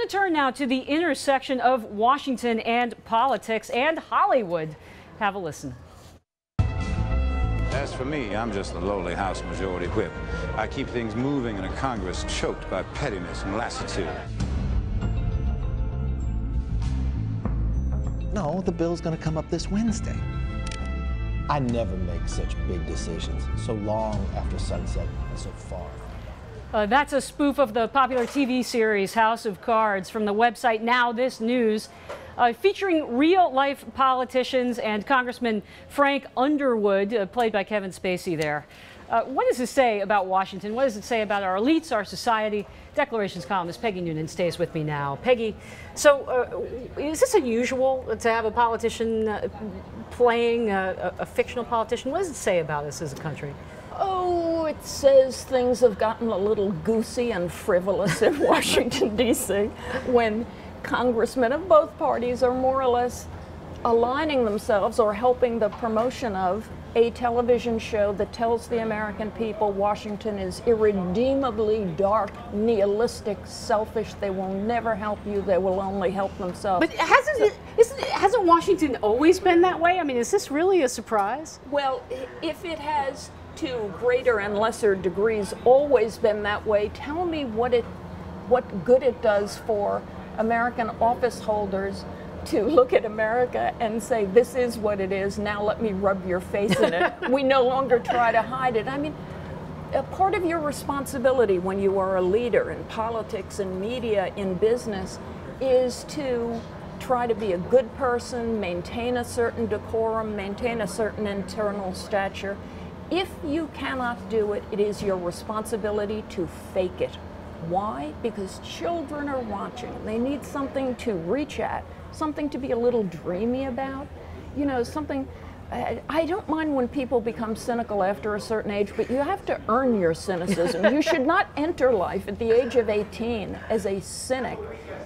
to turn now to the intersection of Washington and politics and Hollywood. Have a listen. As for me, I'm just a lowly House Majority Whip. I keep things moving in a Congress choked by pettiness and lassitude. No, the bill's going to come up this Wednesday. I never make such big decisions so long after sunset and so far. Uh, that's a spoof of the popular TV series House of Cards from the website Now This News, uh, featuring real life politicians and Congressman Frank Underwood, uh, played by Kevin Spacey there. Uh, what does it say about Washington? What does it say about our elites, our society? Declarations columnist Peggy Noonan stays with me now. Peggy, so uh, is this unusual to have a politician uh, playing a, a fictional politician? What does it say about us as a country? It says things have gotten a little goosey and frivolous in Washington, D.C., when congressmen of both parties are more or less aligning themselves or helping the promotion of a television show that tells the American people Washington is irredeemably dark, nihilistic, selfish. They will never help you. They will only help themselves. But hasn't it, isn't, hasn't Washington always been that way? I mean, is this really a surprise? Well, if it has to greater and lesser degrees always been that way. Tell me what it, what good it does for American office holders to look at America and say, this is what it is, now let me rub your face in it. we no longer try to hide it. I mean, a part of your responsibility when you are a leader in politics and media, in business, is to try to be a good person, maintain a certain decorum, maintain a certain internal stature, if you cannot do it, it is your responsibility to fake it. Why? Because children are watching. They need something to reach at, something to be a little dreamy about. You know, something. I don't mind when people become cynical after a certain age, but you have to earn your cynicism. you should not enter life at the age of 18 as a cynic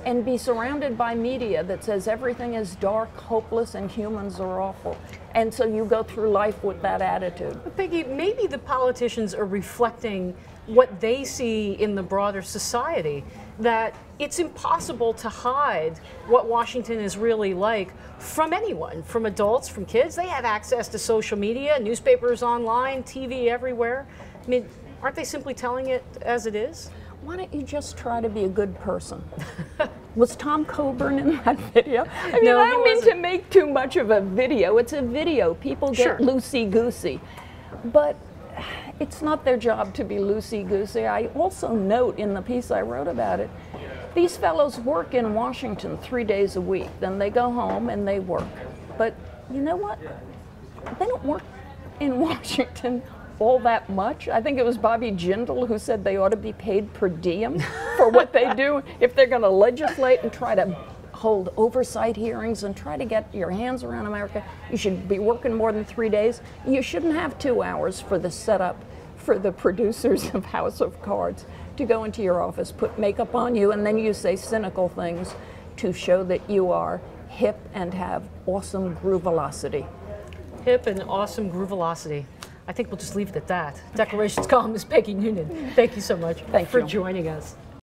and be surrounded by media that says everything is dark, hopeless, and humans are awful. And so you go through life with that attitude. But Peggy, maybe the politicians are reflecting what they see in the broader society that it's impossible to hide what Washington is really like from anyone, from adults, from kids. They have access to social media, newspapers online, TV everywhere. I mean, aren't they simply telling it as it is? why don't you just try to be a good person? Was Tom Coburn in that video? I mean, no, I don't mean to make too much of a video. It's a video. People get sure. loosey goosey. But it's not their job to be loosey goosey. I also note in the piece I wrote about it, these fellows work in Washington three days a week. Then they go home and they work. But you know what? They don't work in Washington all that much. I think it was Bobby Jindal who said they ought to be paid per diem for what they do if they're going to legislate and try to hold oversight hearings and try to get your hands around America. You should be working more than three days. You shouldn't have two hours for the setup for the producers of House of Cards to go into your office, put makeup on you, and then you say cynical things to show that you are hip and have awesome groove velocity. Hip and awesome groove velocity. I think we'll just leave it at that. Declarations columnist Peggy Noonan, thank you so much thank for you. joining us.